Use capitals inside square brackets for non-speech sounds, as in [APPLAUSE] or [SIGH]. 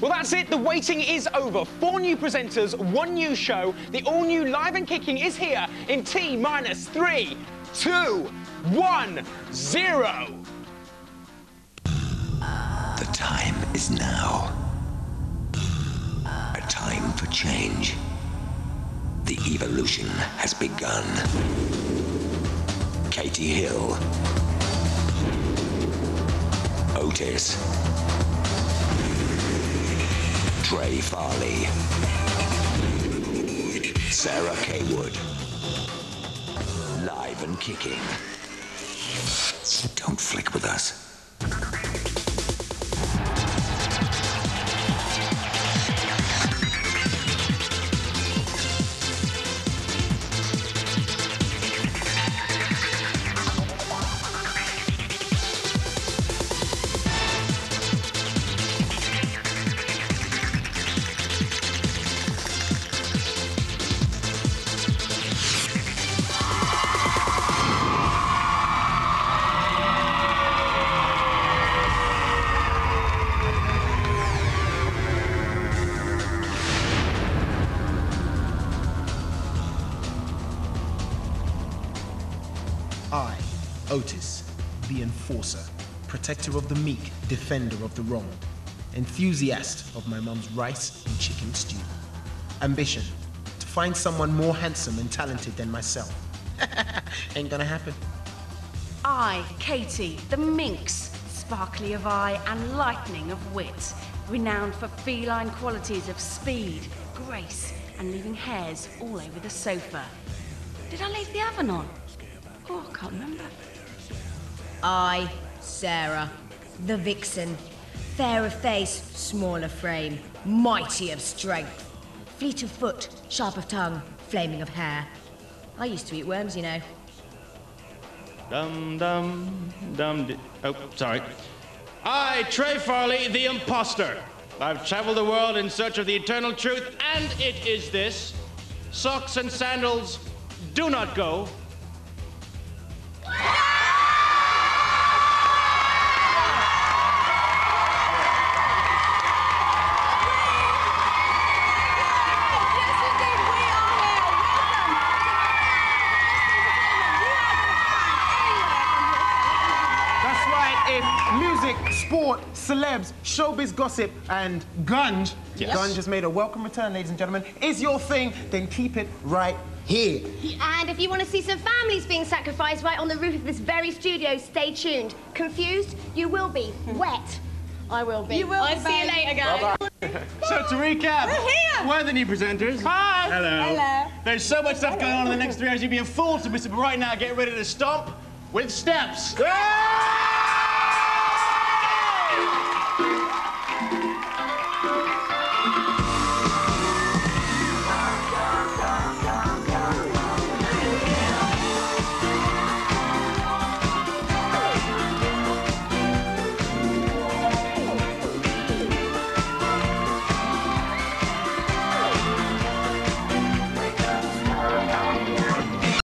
Well, that's it. The waiting is over. Four new presenters, one new show. The all-new Live and Kicking is here in T minus three, two, one, zero. The time is now. A time for change. The evolution has begun. Katy Hill. Ortis. Trey Farley. Sarah Cawood. Live and kicking. Don't flick with us. I, Ortis, the enforcer, protector of the meek, defender of the wrong, enthusiast of my mum's rice and chicken stew. Ambition to find someone more handsome and talented than myself. [LAUGHS] Ain't gonna happen. I, Katy, the minx, sparkly of eye and lightning of wit, renowned for feline qualities of speed, grace, and leaving hairs all over the sofa. Did I leave the oven on? Oh, I can't remember. I, Sarah, the vixen, fair of face, small of frame, mighty of strength, fleet of foot, sharp of tongue, flaming of hair. I used to eat worms, you know. Dum dum dum. Di- oh, sorry. I, Trey Farley, the imposter. I've traveled the world in search of the eternal truth, and it is this: socks and sandals do not go. Right. If music, sport, celebs, showbiz gossip, and gunge, Yes. gunge has made a welcome return, ladies and gentlemen, is your thing, then keep it right here. And if you want to see some families being sacrificed right on the roof of this very studio, stay tuned. Confused? You will be. Wet? I will be. You will I'll be, see you later, guys. So to recap, We're here. we're the new presenters. Hi. Hello. Hello. There's so much stuff going on in the next three hours. You'd be a fool to miss it. But right now, get ready to stomp with steps.